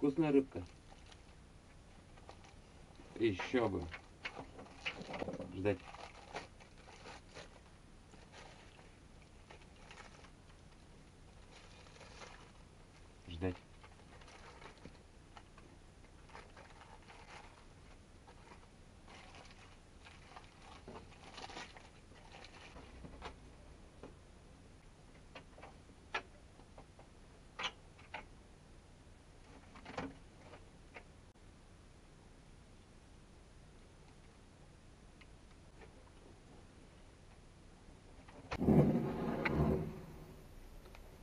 Вкусная рыбка. Еще бы. Ждать. Ждать.